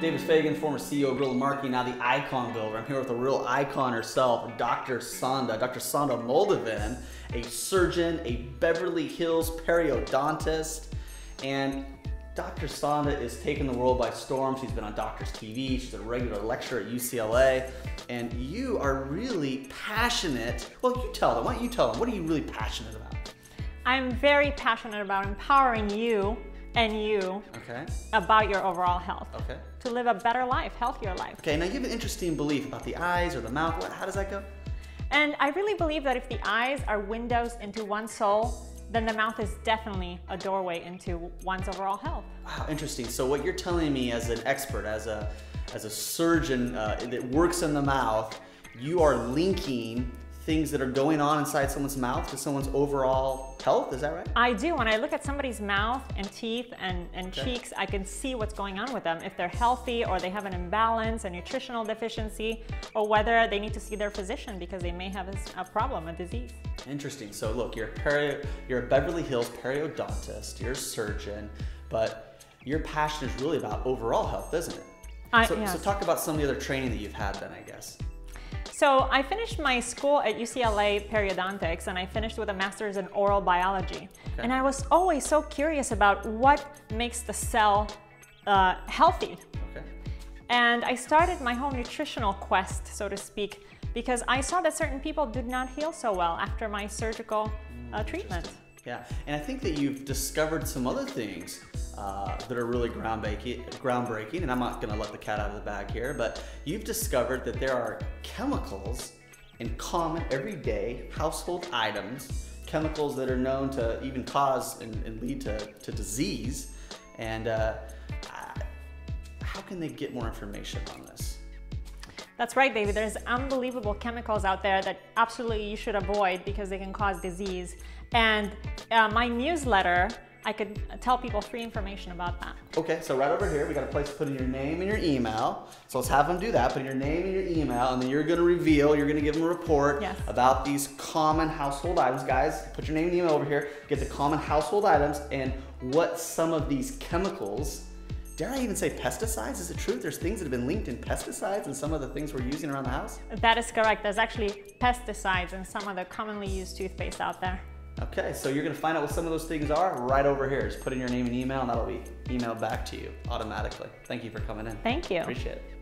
David Fagan, former CEO of Real Marketing, now the icon builder. I'm here with a real icon herself, Dr. Sanda. Dr. Sanda Moldovan, a surgeon, a Beverly Hills periodontist, and Dr. Sanda is taking the world by storm. She's been on Doctors TV. She's a regular lecturer at UCLA. And you are really passionate. Well, you tell them. Why don't you tell them? What are you really passionate about? I'm very passionate about empowering you and you Okay. about your overall health. Okay. To live a better life, healthier life. Okay, now you have an interesting belief about the eyes or the mouth. What, how does that go? And I really believe that if the eyes are windows into one's soul, then the mouth is definitely a doorway into one's overall health. Wow, interesting. So what you're telling me as an expert, as a as a surgeon uh, that works in the mouth, you are linking things that are going on inside someone's mouth to someone's overall health. Is that right? I do. When I look at somebody's mouth and teeth and, and Okay. cheeks, I can see what's going on with them. If they're healthy or they have an imbalance, a nutritional deficiency, or whether they need to see their physician because they may have a problem, a disease. Interesting. So look, you're a peri- you're a Beverly Hills periodontist. You're a surgeon, but your passion is really about overall health, isn't it? I- so, yes. so talk about some of the other training that you've had then, I guess. So I finished my school at UCLA periodontics and I finished with a master's in oral biology. Okay. And I was always so curious about what makes the cell uh, healthy. Okay. And I started my whole nutritional quest, so to speak, because I saw that certain people did not heal so well after my surgical uh, treatment. Yeah, and I think that you've discovered some other things uh, that are really groundbreaking, and I'm not to let the cat out of the bag here, but you've discovered that there are chemicals in common, everyday household items, chemicals that are known to even cause and, and lead to, to disease. And uh, how can they get more information on this? That's right, David. There's unbelievable chemicals out there that absolutely you should avoid because they can cause disease. And uh, my newsletter, I could tell people free information about that. Okay, so right over here, we got a place to put in your name and your email. So let's have them do that. Put in your name and your email, and then you're going to reveal, you're going to give them a report Yes. about these common household items. Guys, put your name and email over here, get the common household items, and what some of these chemicals, dare I even say pesticides? Is it true? There's things that have been linked in pesticides and some of the things we're using around the house? That is correct. There's actually pesticides in some of the commonly used toothpaste out there. Okay, so you're going to find out what some of those things are right over here. Just put in your name and email, and that'll be emailed back to you automatically. Thank you for coming in. Thank you. Appreciate it.